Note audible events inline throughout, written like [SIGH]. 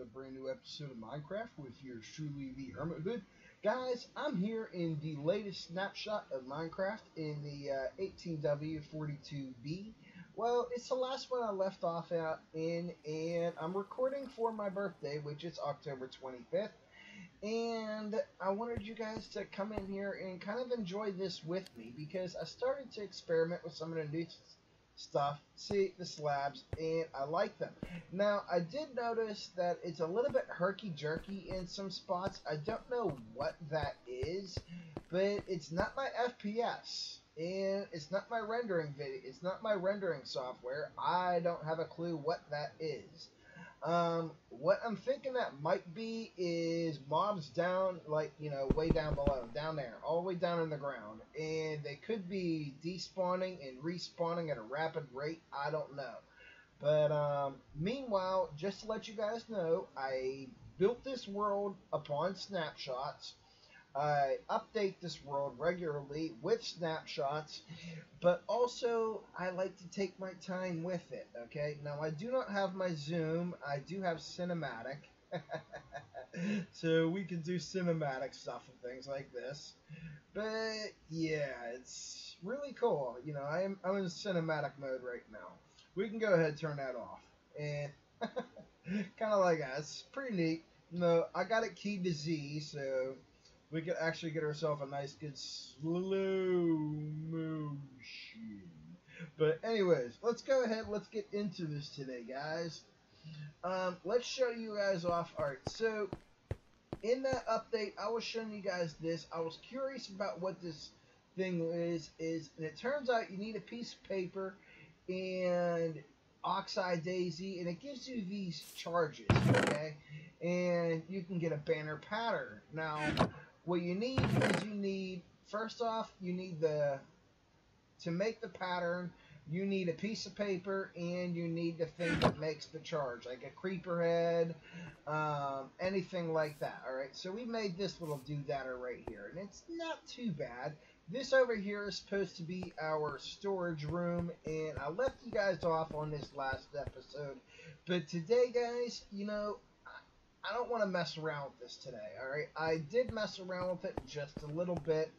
a brand new episode of Minecraft with yours truly, the Hermit Hood. Guys, I'm here in the latest snapshot of Minecraft in the uh, 18W42B. Well, it's the last one I left off out in, and I'm recording for my birthday, which is October 25th. And I wanted you guys to come in here and kind of enjoy this with me because I started to experiment with some of the new stuff, see the slabs, and I like them. Now, I did notice that it's a little bit herky-jerky in some spots. I don't know what that is, but it's not my FPS, and it's not my rendering video. It's not my rendering software. I don't have a clue what that is. Um, what I'm thinking that might be is mobs down, like, you know, way down below, down there, all the way down in the ground. And they could be despawning and respawning at a rapid rate. I don't know. But, um, meanwhile, just to let you guys know, I built this world upon snapshots. I update this world regularly with snapshots, but also I like to take my time with it, okay? Now, I do not have my zoom. I do have cinematic. [LAUGHS] so we can do cinematic stuff and things like this. But, yeah, it's really cool. You know, I'm, I'm in cinematic mode right now. We can go ahead and turn that off. And [LAUGHS] kind of like that. It's pretty neat. No, I got it keyed to Z, so we could actually get ourselves a nice good slow motion. But anyways, let's go ahead. Let's get into this today, guys. Um, let's show you guys off. Alright, so in that update, I was showing you guys this. I was curious about what this thing is. Is and it turns out you need a piece of paper and oxeye daisy, and it gives you these charges. Okay, and you can get a banner pattern now what you need is you need, first off, you need the, to make the pattern, you need a piece of paper and you need the thing that makes the charge, like a creeper head, um, anything like that. All right, so we made this little doodatter right here, and it's not too bad. This over here is supposed to be our storage room, and I left you guys off on this last episode. But today, guys, you know, I don't want to mess around with this today, alright? I did mess around with it just a little bit,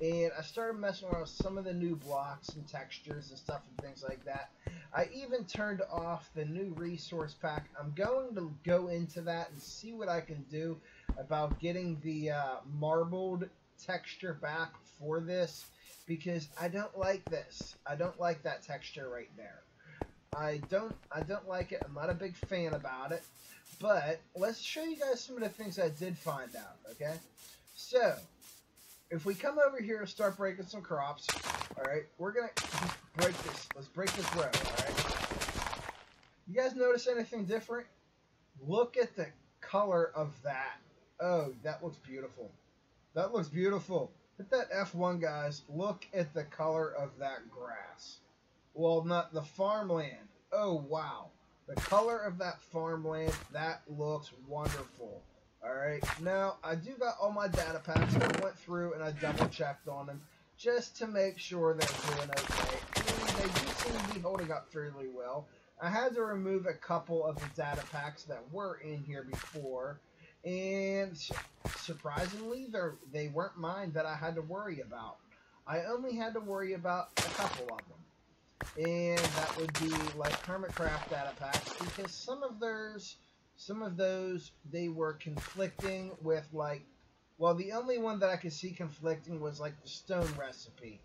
and I started messing around with some of the new blocks and textures and stuff and things like that. I even turned off the new resource pack. I'm going to go into that and see what I can do about getting the uh, marbled texture back for this, because I don't like this. I don't like that texture right there. I don't I don't like it. I'm not a big fan about it. But let's show you guys some of the things I did find out, okay? So, if we come over here and start breaking some crops, alright, we're going to break this. Let's break this row, alright? You guys notice anything different? Look at the color of that. Oh, that looks beautiful. That looks beautiful. Hit that F1, guys. Look at the color of that grass. Well, not the farmland. Oh, wow. The color of that farmland, that looks wonderful. Alright, now I do got all my data packs. I went through and I double checked on them just to make sure they're doing okay. And they do seem to be holding up fairly well. I had to remove a couple of the data packs that were in here before. And surprisingly, they they weren't mine that I had to worry about. I only had to worry about a couple of them and that would be like Hermitcraft data packs because some of those, some of those they were conflicting with like, well, the only one that I could see conflicting was like the stone recipe.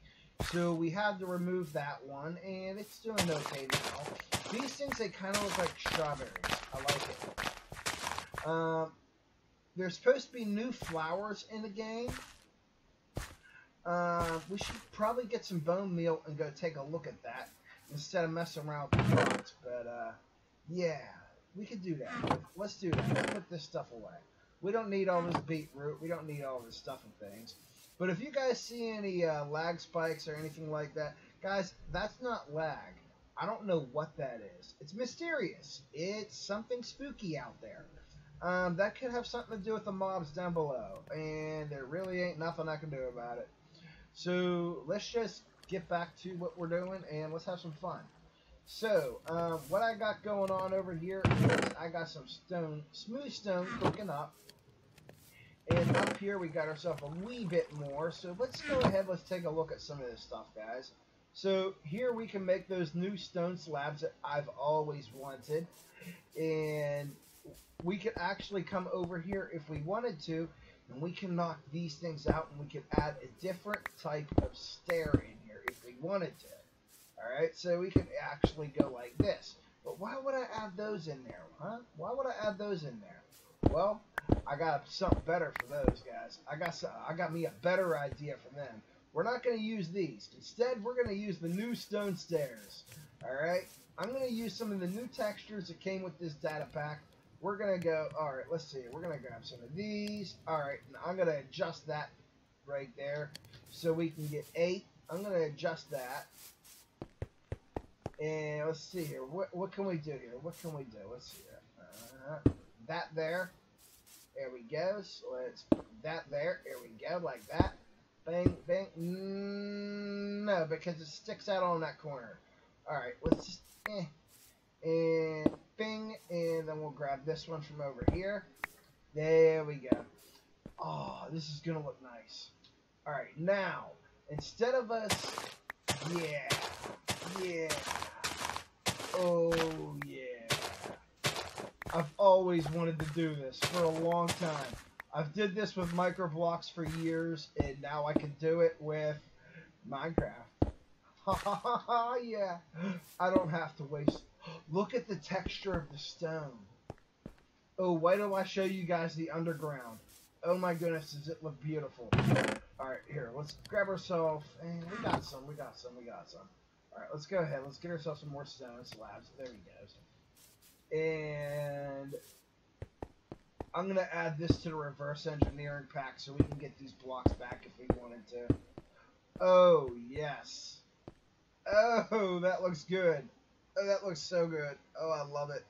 So we had to remove that one, and it's doing okay now. These things, they kind of look like strawberries. I like it. Um, there's supposed to be new flowers in the game. Uh, we should probably get some bone meal and go take a look at that instead of messing around with the cards. But, uh, yeah, we could do that. Let's do that. Let's put this stuff away. We don't need all this beetroot. We don't need all this stuff and things. But if you guys see any uh, lag spikes or anything like that, guys, that's not lag. I don't know what that is. It's mysterious. It's something spooky out there. Um, that could have something to do with the mobs down below. And there really ain't nothing I can do about it. So let's just get back to what we're doing and let's have some fun. So, um, what I got going on over here is I got some stone, smooth stone cooking up. And up here we got ourselves a wee bit more. So let's go ahead, let's take a look at some of this stuff, guys. So here we can make those new stone slabs that I've always wanted. And we could actually come over here if we wanted to. And we can knock these things out and we can add a different type of stair in here if we wanted to. Alright, so we can actually go like this. But why would I add those in there, huh? Why would I add those in there? Well, I got something better for those guys. I got some, I got me a better idea for them. We're not going to use these. Instead, we're going to use the new stone stairs. Alright? I'm going to use some of the new textures that came with this data pack. We're going to go, alright, let's see. We're going to grab some of these. Alright, and I'm going to adjust that right there so we can get 8. I'm going to adjust that. And let's see here. What, what can we do here? What can we do? Let's see here. Uh, that there. There we go. So let's that there. There we go. Like that. Bang, bang. Mm, no, because it sticks out on that corner. Alright, let's just... Eh. And bing. And then we'll grab this one from over here. There we go. Oh, this is going to look nice. Alright, now, instead of us... Yeah. Yeah. Oh, yeah. I've always wanted to do this for a long time. I've did this with microblocks for years, and now I can do it with Minecraft. Ha ha ha ha, yeah. I don't have to waste. Look at the texture of the stone. Oh, wait till I show you guys the underground. Oh my goodness, does it look beautiful. Alright, here, let's grab ourselves, and we got some, we got some, we got some. Alright, let's go ahead. Let's get ourselves some more stone slabs. There we go. And I'm going to add this to the reverse engineering pack so we can get these blocks back if we wanted to. Oh, yes. Oh, that looks good. Oh, that looks so good. Oh, I love it.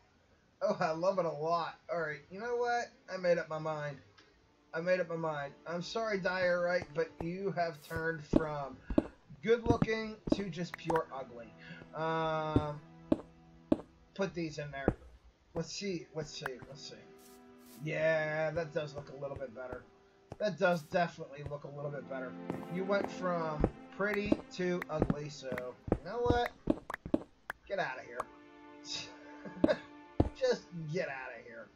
Oh, I love it a lot. Alright, you know what? I made up my mind. I made up my mind. I'm sorry, Diorite, but you have turned from good looking to just pure ugly. Um, put these in there. Let's see. Let's see. Let's see. Yeah, that does look a little bit better. That does definitely look a little bit better. You went from pretty to ugly, so you know what? Get out of here. [LAUGHS] just get out of here.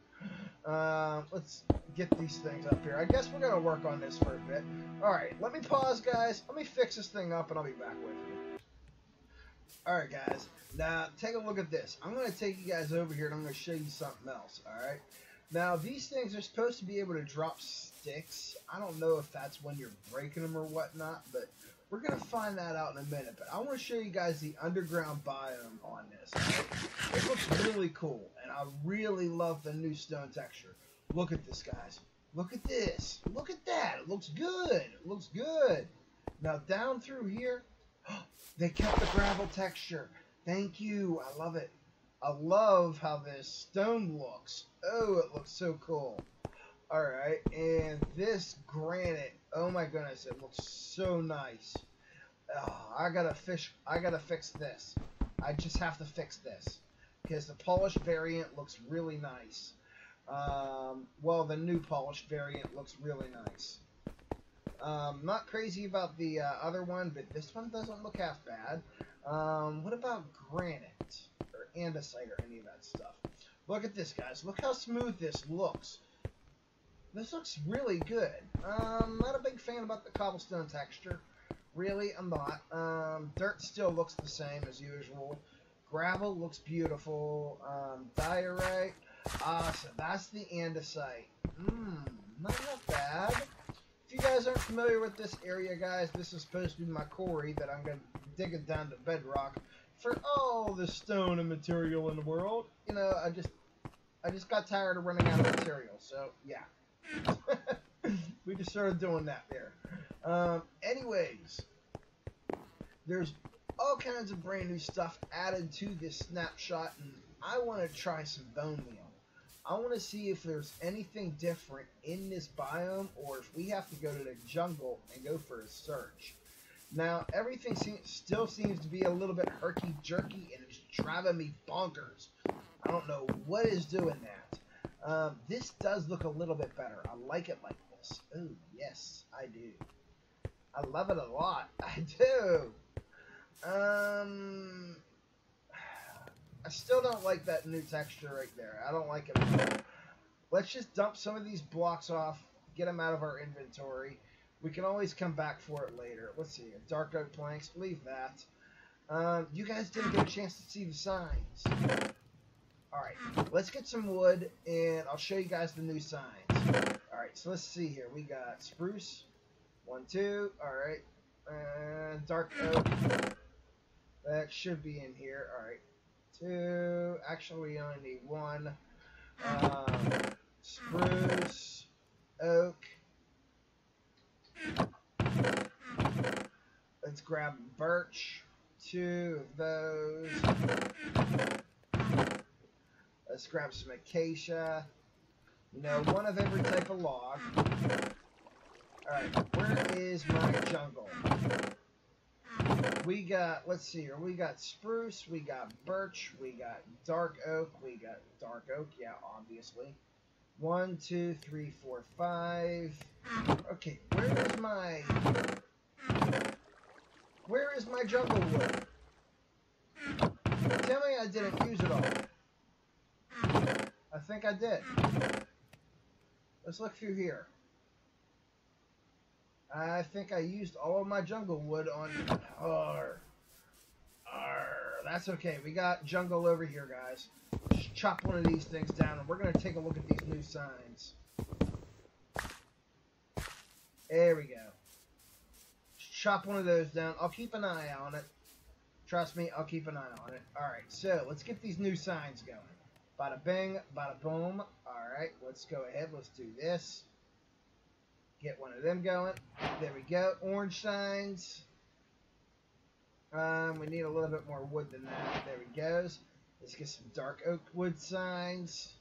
Uh, let's get these things up here. I guess we're going to work on this for a bit. Alright, let me pause, guys. Let me fix this thing up, and I'll be back with you. Alright, guys. Now, take a look at this. I'm going to take you guys over here, and I'm going to show you something else, alright? Now, these things are supposed to be able to drop sticks. I don't know if that's when you're breaking them or whatnot, but we're going to find that out in a minute. But I want to show you guys the underground biome on this. It looks really cool, and I really love the new stone texture. Look at this, guys. Look at this. Look at that. It looks good. It looks good. Now, down through here, [GASPS] they kept the gravel texture. Thank you. I love it. I love how this stone looks. Oh, it looks so cool. Alright, and this granite, oh my goodness, it looks so nice. Oh, I gotta fish, I gotta fix this. I just have to fix this. Because the polished variant looks really nice. Um, well, the new polished variant looks really nice. Um, not crazy about the uh, other one, but this one doesn't look half bad. Um, what about granite or andesite or any of that stuff? Look at this, guys. Look how smooth this looks. This looks really good. Um, not a big fan about the cobblestone texture. Really, I'm not. Um, dirt still looks the same as usual. Gravel looks beautiful. Um, diorite. Ah, so that's the andesite. Mmm, not bad. If you guys aren't familiar with this area, guys, this is supposed to be my quarry that I'm going to dig it down to bedrock for all the stone and material in the world. You know, I just, I just got tired of running out of material, so yeah. [LAUGHS] we just started doing that there. Um, anyways, there's all kinds of brand new stuff added to this snapshot, and I want to try some bone meal. I want to see if there's anything different in this biome or if we have to go to the jungle and go for a search. Now, everything still seems to be a little bit herky-jerky and it's driving me bonkers. I don't know what is doing that. Um, this does look a little bit better. I like it like this. Oh, yes, I do. I love it a lot. [LAUGHS] I do. Um, I still don't like that new texture right there. I don't like it. Let's just dump some of these blocks off, get them out of our inventory. We can always come back for it later. Let's see. Dark oak planks. Leave that. Um, you guys didn't get a chance to see the signs. Alright, let's get some wood, and I'll show you guys the new signs. Alright, so let's see here. We got spruce. One, two. Alright. And dark oak. That should be in here. Alright. Two. Actually, we only need one. Um, spruce. Oak. Let's grab birch. Two of those. Let's grab some acacia. You know, one of every type of log. Alright, where is my jungle? We got, let's see here, we got spruce, we got birch, we got dark oak, we got dark oak, yeah, obviously. One, two, three, four, five. Okay, where is my... Where is my jungle wood? Tell me I didn't use it all. I think I did. Let's look through here. I think I used all of my jungle wood on... Arr. Arr. That's okay. We got jungle over here, guys. Just chop one of these things down, and we're going to take a look at these new signs. There we go. Just chop one of those down. I'll keep an eye on it. Trust me, I'll keep an eye on it. Alright, so let's get these new signs going. Bada bing, bada boom. Alright, let's go ahead. Let's do this. Get one of them going. There we go. Orange signs. Um, we need a little bit more wood than that. There we goes. Let's get some dark oak wood signs.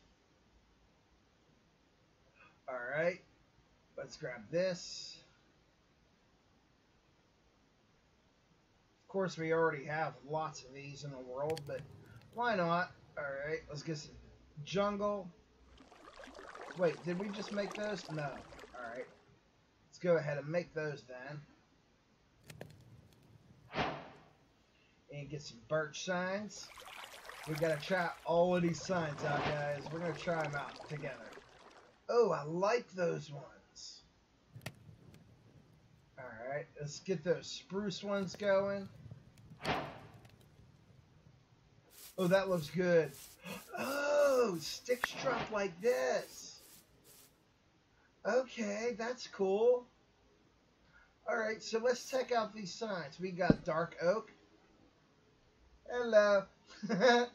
Alright. Let's grab this. Of course, we already have lots of these in the world, but why not? Alright, let's get some jungle. Wait, did we just make those? No. Alright. Let's go ahead and make those then. And get some birch signs. We gotta try all of these signs out, guys. We're gonna try them out together. Oh, I like those ones. Alright, let's get those spruce ones going. Oh, that looks good. Oh, sticks drop like this. Okay, that's cool. Alright, so let's check out these signs. We got dark oak. Hello. [LAUGHS]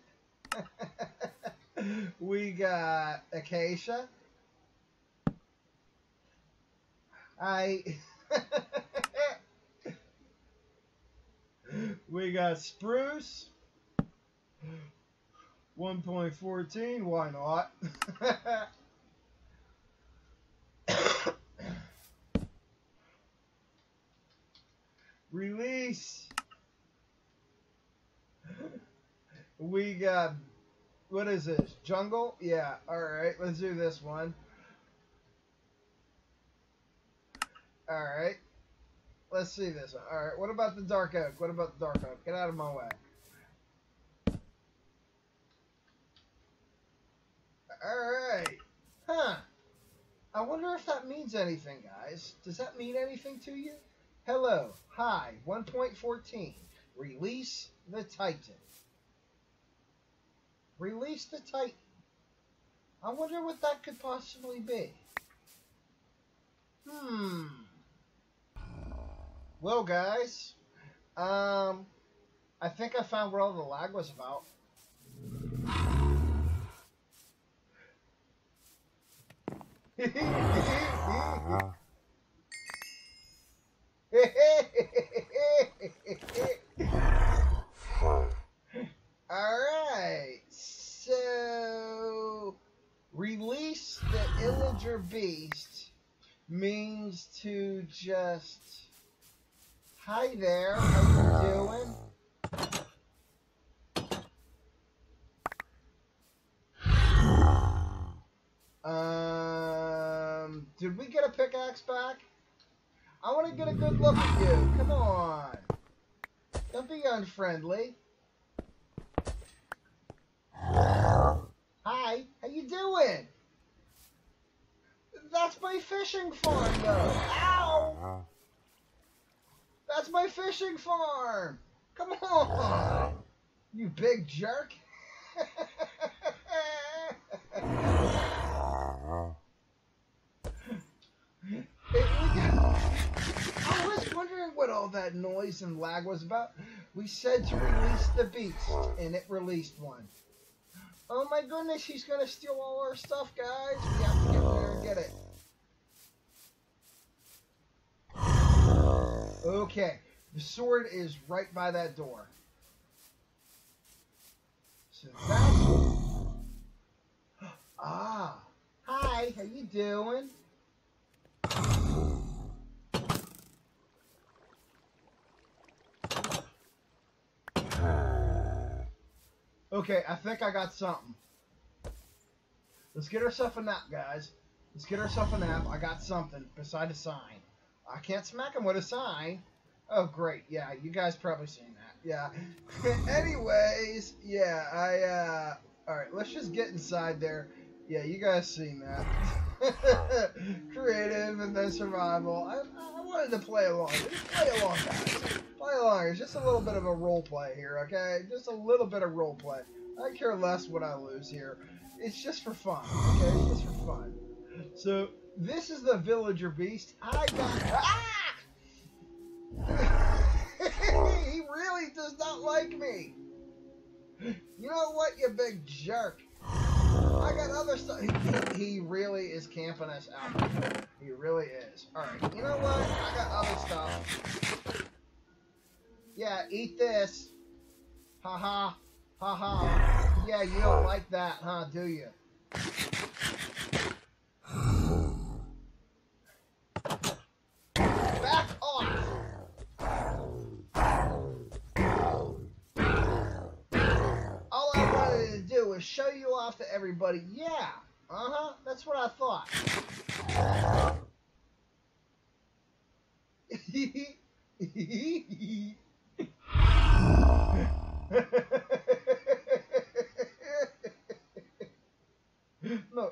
we got acacia. I [LAUGHS] we got spruce 1.14 why not? [COUGHS] Release. We got what is this jungle? Yeah all right let's do this one. All right let's see this one. All right what about the dark oak? What about the dark oak? Get out of my way all right huh i wonder if that means anything guys does that mean anything to you hello hi 1.14 release the titan Release the Titan. I wonder what that could possibly be. Hmm. Well, guys, um, I think I found what all the lag was about. All right. So, release the Illager Beast means to just. Hi there, how you doing? Pickaxe back? I want to get a good look at you. Come on. Don't be unfriendly. Hi, how you doing? That's my fishing farm, though. Ow! That's my fishing farm. Come on, you big jerk. [LAUGHS] I was wondering what all that noise and lag was about. We said to release the beast, and it released one. Oh my goodness, he's gonna steal all our stuff, guys. We have to get there and get it. Okay, the sword is right by that door. So that's... [GASPS] Ah, hi, how you doing? Okay, I think I got something. Let's get ourselves a nap, guys. Let's get ourselves a nap. I got something beside a sign. I can't smack him with a sign. Oh, great. Yeah, you guys probably seen that. Yeah. [LAUGHS] Anyways, yeah, I, uh, alright, let's just get inside there. Yeah, you guys seen that. [LAUGHS] Creative and then survival. I, I wanted to play along. Just play along, guys. Play along. It's just a little bit of a role play here, okay? Just a little bit of role play. I care less what I lose here. It's just for fun, okay? It's just for fun. So, this is the villager beast. I got... Ah! [LAUGHS] he really does not like me. You know what, you big jerk? I got other stuff. He, he, really is camping us out. He really is. Alright, you know what? I got other stuff. Yeah, eat this. Ha ha. Ha ha. Yeah, you don't like that, huh, do you? Back off! All I wanted to do was show you off to everybody. Yeah, uh-huh, that's what I thought. [LAUGHS] no,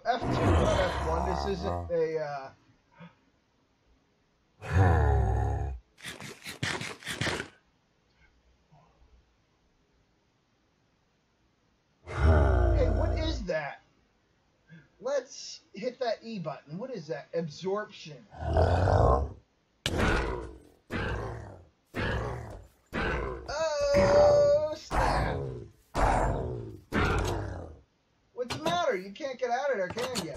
F2, not F1. This isn't a, uh... Hey, what is that? Let's hit that E button. What is that? Absorption. Oh, snap. What's the matter? You can't get out of there, can you?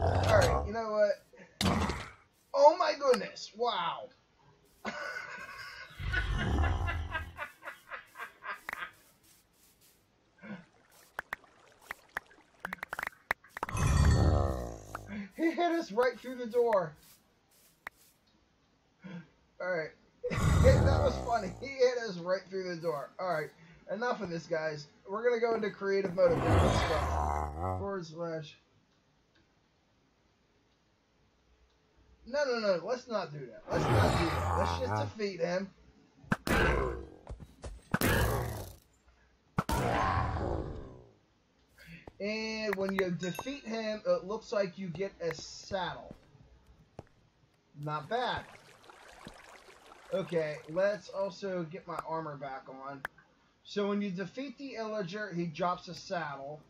Alright, you know what? Oh my goodness. Wow. Us right through the door. [GASPS] Alright. [LAUGHS] that was funny. He hit us right through the door. Alright. Enough of this, guys. We're going to go into creative mode. Let's go. Forward slash. No, no, no. Let's not do that. Let's not do that. Let's just defeat him. And when you defeat him, it looks like you get a saddle. Not bad. Okay, let's also get my armor back on. So when you defeat the illager, he drops a saddle.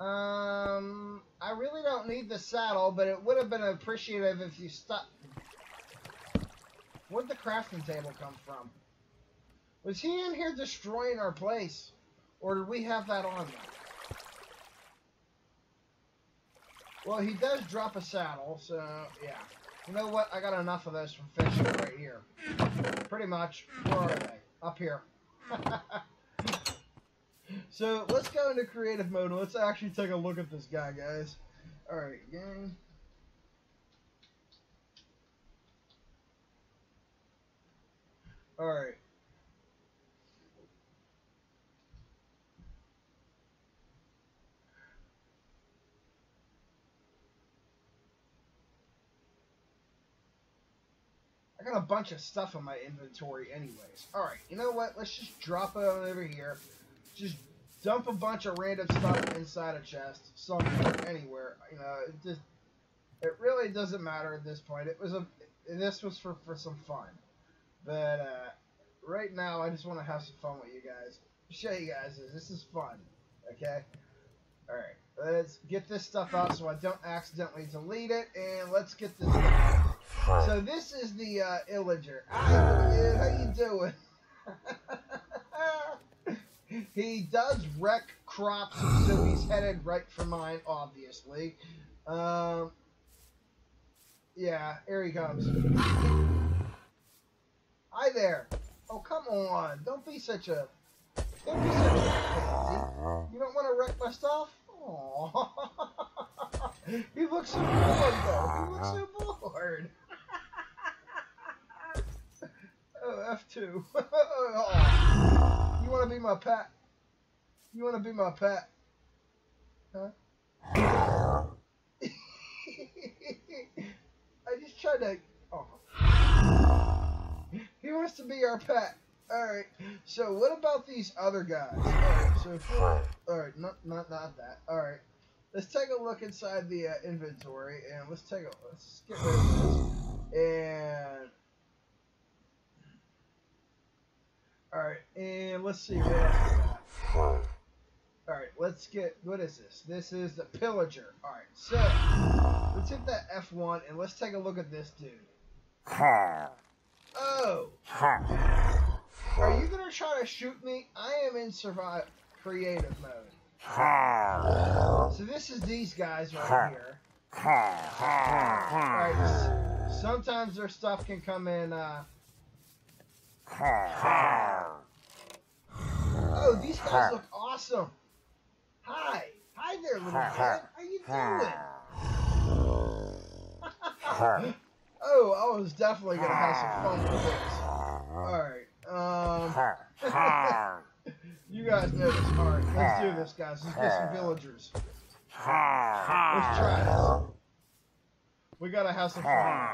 Um, I really don't need the saddle, but it would have been appreciative if you stuck. Where'd the crafting table come from? Was he in here destroying our place? Or did we have that on there? Well, he does drop a saddle, so yeah. You know what? I got enough of those from fishing right here. Pretty much. Where are they? Up here. [LAUGHS] so let's go into creative mode. Let's actually take a look at this guy, guys. Alright, game. Alright. got a bunch of stuff in my inventory anyways. Alright, you know what? Let's just drop it over here. Just dump a bunch of random stuff inside a chest, somewhere, anywhere. You know, it just it really doesn't matter at this point. It was a this was for for some fun, but uh, right now I just want to have some fun with you guys. Show you guys this. This is fun. Okay. All right. Let's get this stuff out so I don't accidentally delete it, and let's get this. So this is the uh, Illager. Hi, how you doing? [LAUGHS] he does wreck crops, so he's headed right for mine, obviously. Um, yeah, here he comes. Hi there. Oh, come on. Don't be such a... Don't be such a pansy. You don't want to wreck my stuff? Aww. [LAUGHS] he looks so bored, though. He looks so bored. [LAUGHS] oh, F2. [LAUGHS] oh. You want to be my pet? You want to be my pet? Huh? [LAUGHS] I just tried to. Oh. He wants to be our pet. Alright, so what about these other guys? Alright, so alright, not, not, not that. Alright, let's take a look inside the uh, inventory and let's take a, let's get rid of this. And, alright, and let's see what else we got. Alright, let's get, what is this? This is the Pillager. Alright, so, let's hit that F1 and let's take a look at this dude. Oh! Are you gonna try to shoot me? I am in survive creative mode. So this is these guys right here. Sometimes their stuff can come in, uh... Oh, these guys look awesome! Hi! Hi there, little man! How you doing? [LAUGHS] oh, I was definitely gonna have some fun with this. Alright, um... [LAUGHS] you guys know this. Alright, let's do this, guys. Let's get some villagers. Let's try this. We gotta have some fun.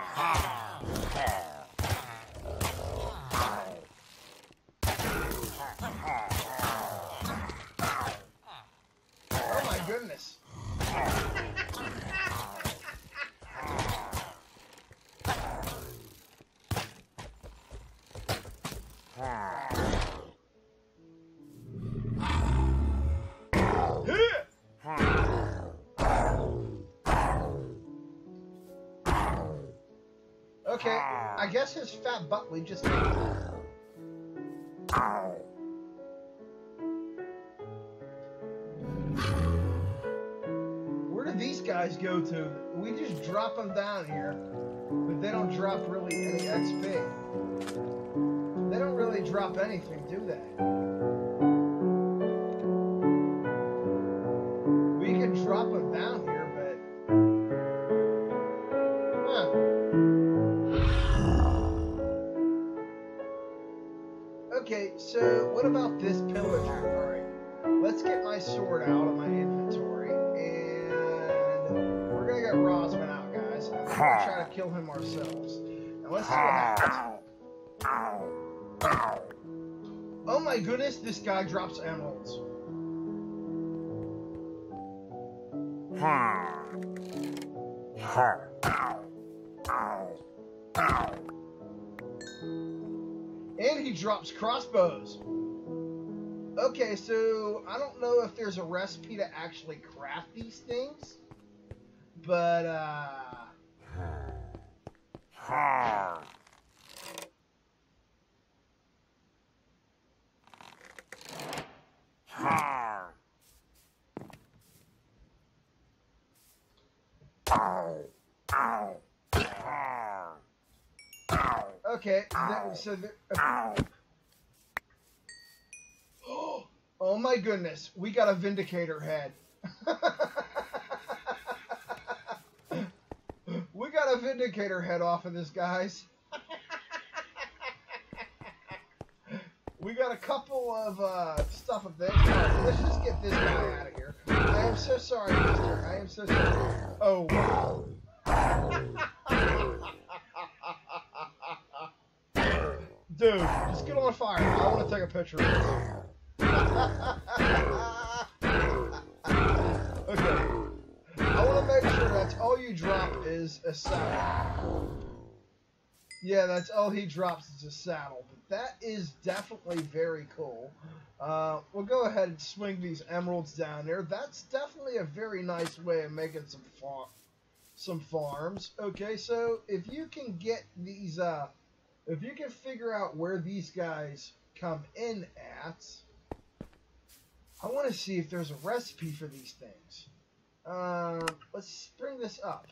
Guess his fat butt we just Where do these guys go to? We just drop them down here, but they don't drop really any XP. They don't really drop anything, do they? We can drop them down here, what about this pillager? Alright, let's get my sword out of my inventory, and we're gonna get Rosman out, guys. We're gonna try to kill him ourselves. And let's see what happens. Oh my goodness, this guy drops emeralds. And he drops crossbows. Okay, so I don't know if there's a recipe to actually craft these things, but uh okay, th- so th- [GASPS] Oh my goodness, we got a vindicator head. [LAUGHS] we got a vindicator head off of this, guys. we got a couple of uh, stuff of this. Let's just get this guy out of here. I am so sorry, mister. I am so sorry. Oh, wow. [LAUGHS] Dude, just get on fire. I want to take a picture of this. Okay. I want to make sure that's all you drop is a saddle. Yeah, that's all he drops is a saddle. But that is definitely very cool. Uh, we'll go ahead and swing these emeralds down there. That's definitely a very nice way of making some farm, some farms. Okay, so if you can get these, uh, if you can figure out where these guys come in at, I want to see if there's a recipe for these things. Uh, let's bring this up.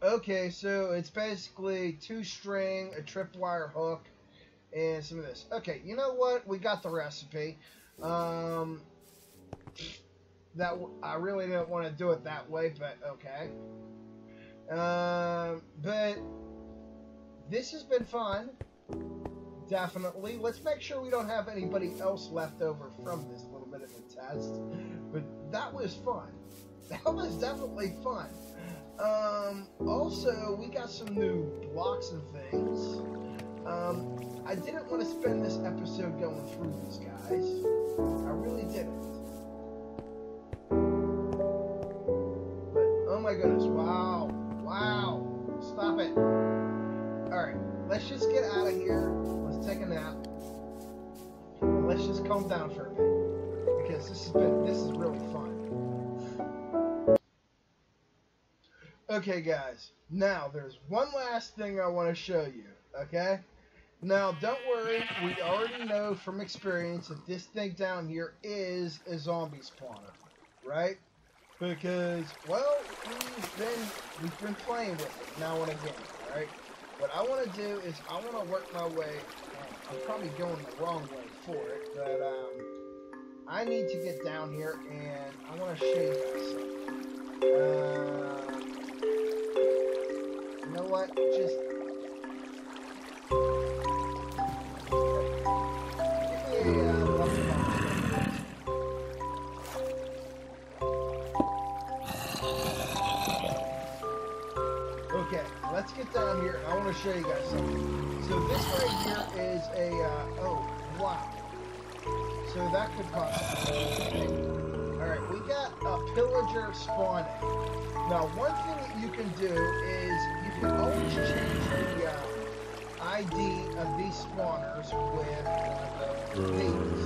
Okay, so it's basically two string, a tripwire hook, and some of this. Okay, you know what? We got the recipe. Um, that I really didn't want to do it that way, but okay. Um, but this has been fun. Definitely. Let's make sure we don't have anybody else left over from this little bit of a test. But that was fun. [LAUGHS] That was definitely fun. Um, also, we got some new blocks and things. Um, I didn't want to spend this episode going through these guys. I really didn't. But, oh my goodness, let's just get out of here. Let's take a nap. And let's just calm down for a bit. Because this has been, this is really fun. Okay, guys. Now, there's one last thing I want to show you. Okay? Now, don't worry. We already know from experience that this thing down here is a zombie spawner, right? Because, well, we've been we've been playing with it now and again, right? What I want to do is I want to work my way. I'm probably going the wrong way for it, but um, I need to get down here and I want to show you guys something. Uh, you know what? Just let's get down here. I want to show you guys something. So this right here is a, uh, oh, wow. So that could possibly Alright, we got a pillager spawning. Now, one thing that you can do is you can always change the uh, ID of these spawners with these.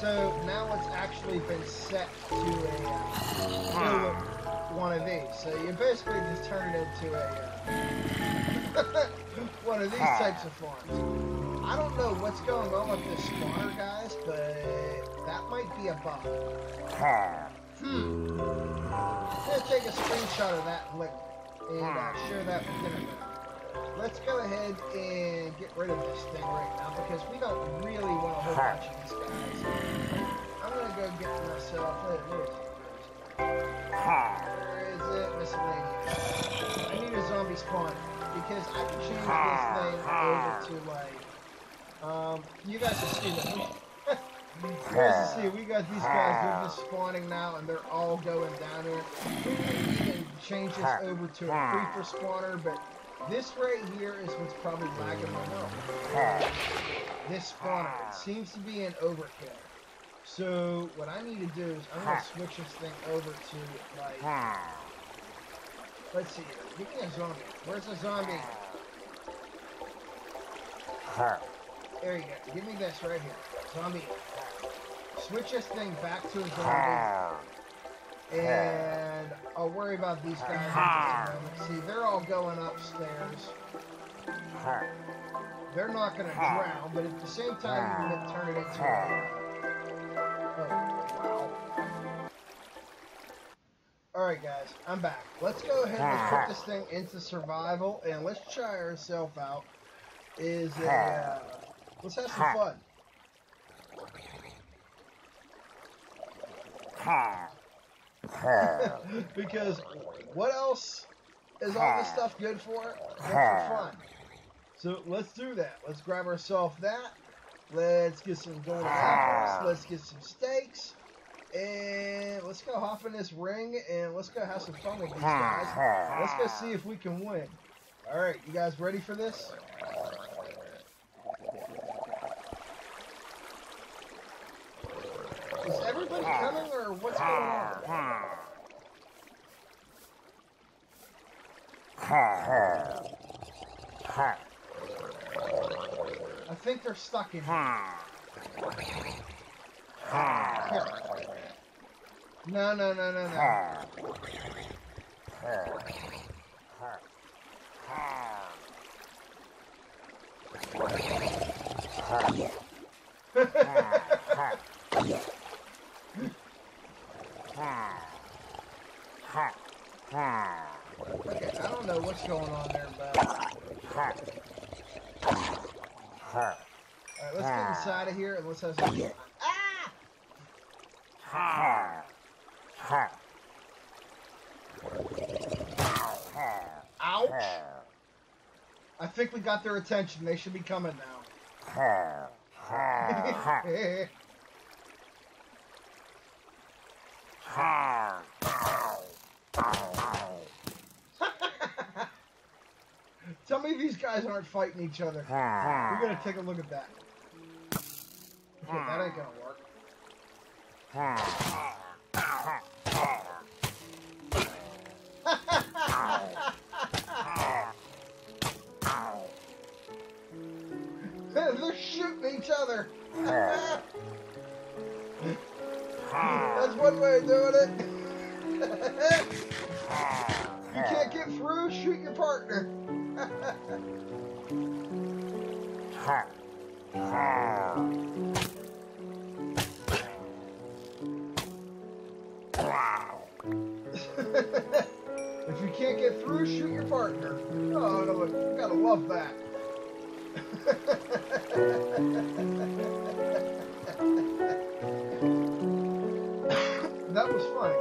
So now it's actually been set to a uh, one of these. So you basically just turn it into a uh, [LAUGHS] one of these types of farms. I don't know what's going on with this spawner, guys, but that might be a bug. Hmm. I'm gonna take a screenshot of that and uh, share that with them. Let's go ahead and get rid of this thing right now because we don't really want a whole bunch of these guys. I'm gonna go get myself. Wait, where is it? Where is it? Where is it? Miscellaneous. I need a zombie spawn because I can change this thing over to like. Um, you guys can see that. [LAUGHS] You guys can see we got these guys. They're just spawning now, and they're all going down here. We can change this over to a creeper spawner, but this right here is what's probably lagging my world. This spawner it seems to be an overkill. So what I need to do is I'm gonna switch this thing over to like. Let's see. Give me a zombie. Where's the zombie? There you go. Give me this right here. Zombie. Switch this thing back to a zombie. And I'll worry about these guys in just a moment. See, they're all going upstairs. They're not going to drown, but at the same time, you're going to turn it into a... Alright guys, I'm back. Let's go ahead and put this thing into survival, and let's try ourselves out. Is. Uh, let's have some fun. [LAUGHS] because what else is all this stuff good for? For fun. So let's do that. Let's grab ourselves that. Let's get some golden apples. Let's get some steaks. And let's go hop in this ring and let's go have some fun with these guys. Let's go see if we can win. All right, you guys ready for this? Is everybody coming or what's going on? I think they're stuck in here. No, no, no, no, no. [LAUGHS] Okay, I don't know what's going on there, but. Alright, let's get inside of here and let's have some. [LAUGHS] Ah! Ouch! I think we got their attention. They should be coming now. [LAUGHS] Tell me these guys aren't fighting each other. We're gonna take a look at that. Okay, that ain't gonna work. Shooting each other. Ah. That's one way of doing it. Ah. you can't get through, shoot your partner. if you can't get through, shoot your partner. Oh, no, you gotta love that. [LAUGHS] that was funny.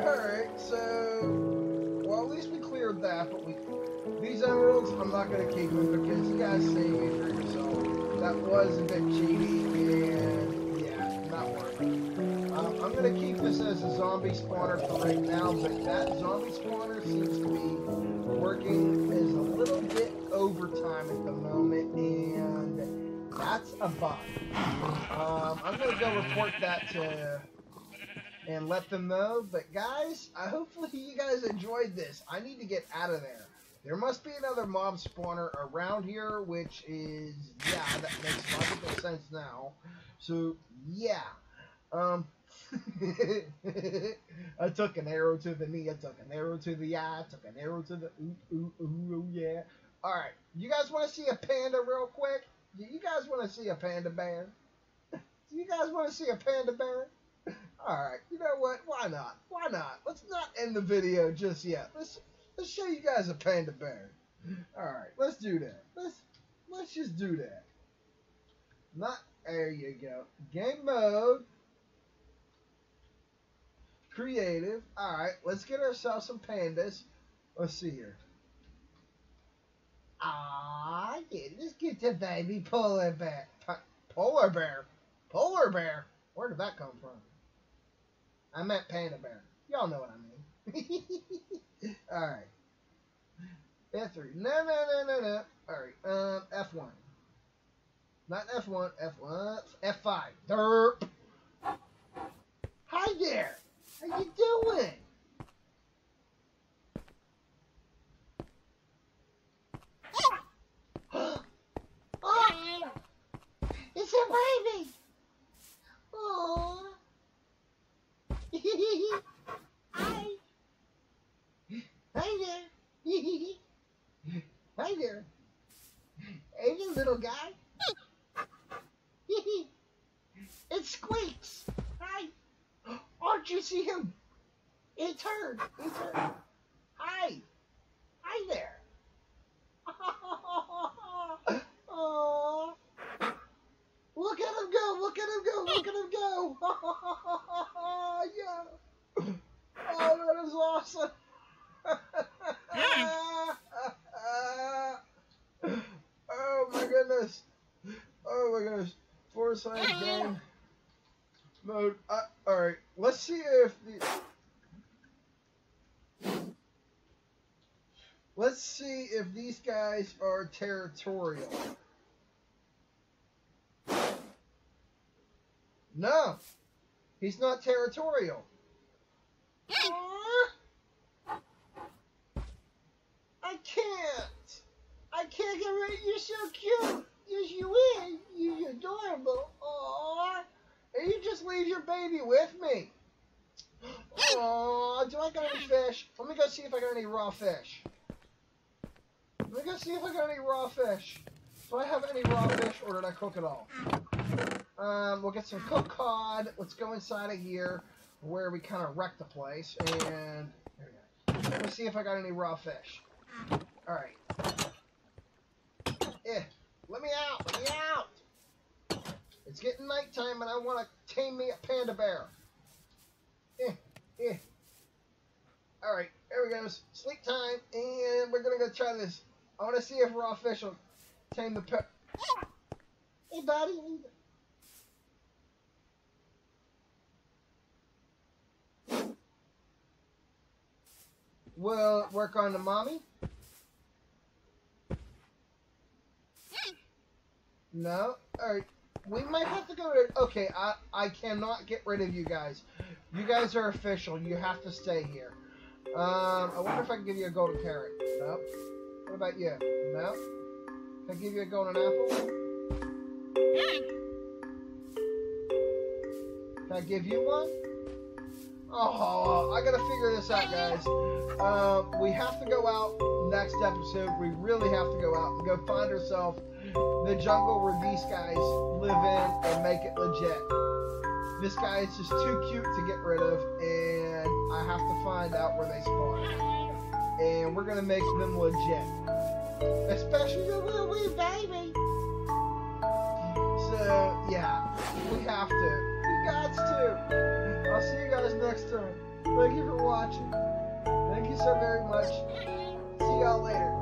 Alright, so well at least we cleared that, but we these emeralds I'm not gonna keep them because you guys see me for yourself. That was a bit cheaty and yeah, not worth it. Um, I'm gonna keep this as a zombie spawner for right now, but that zombie spawner seems to be working as a little bit overtime at the moment, and that's a bug. Um, I'm gonna go report that to and let them know. But guys, I hopefully you guys enjoyed this. I need to get out of there. There must be another mob spawner around here, which is yeah, that makes logical sense now. So yeah. Um [LAUGHS] I took an arrow to the knee, I took an arrow to the eye, I took an arrow to the ooh ooh ooh, ooh yeah. Alright, you guys want to see a panda real quick? Do you guys want to see a panda bear? [LAUGHS] Do you guys want to see a panda bear? [LAUGHS] Alright, you know what? Why not? Why not? Let's not end the video just yet. Let's let's show you guys a panda bear. [GASPS] Alright, let's do that. Let's let's just do that. Not there you go. Game mode. Creative. Alright, let's get ourselves some pandas. Let's see here. Ah, yeah, let's get the baby polar bear. Po- polar bear? Polar bear? Where did that come from? I meant panda bear. Y'all know what I mean. [LAUGHS] Alright. F3. No, no, no, no, no. Alright, um, F1. Not F1, F1, F5. Derp. Hi there. How you doing? oh, it's a baby. Oh. Hi. Hi there. Hi there. Hey, you little guy. it squeaks. Hi. Aren't you see him? He turned. He turned. Hi. Hi there. oh. Look at him go. Look at him go. Look at him go. yeah. Oh, that is awesome. oh my goodness. Oh my goodness. Foresight game. Let's see if these guys are territorial. No, he's not territorial. I can't. I can't get rid. Of you're so cute. Yes, you is. You're adorable. Aww. And you just leave your baby with me. Aww. Do I got any fish? Let me go see if I got any raw fish. Let me go see if I got any raw fish. Do I have any raw fish, or did I cook it all? Um, we'll get some cooked cod. Let's go inside of here where we kind of wrecked the place. And there we go. Let me see if I got any raw fish. All right. Eh, let me out. Let me out. It's getting nighttime and I want to tame me a panda bear. Eh, eh. All right, there we go. Sleep time, and we're gonna go try this. I want to see if raw fish will tame the pet. Hey, buddy. Will it work on the mommy? No? Alright. We might have to go to... Okay, I, I cannot get rid of you guys. You guys are official. You have to stay here. Um, I wonder if I can give you a golden carrot. No. What about you? No. Can I give you a golden apple? Can I give you one? Oh, I gotta figure this out, guys. Um, we have to go out next episode. We really have to go out and go find ourselves the jungle where these guys live in and make it legit. This guy is just too cute to get rid of, and I have to find out where they spawn. And we're gonna make them legit. Especially the little wee baby. So, yeah, we have to. We got to. I'll see you guys next time. Thank you for watching. Thank you so very much. See y'all later.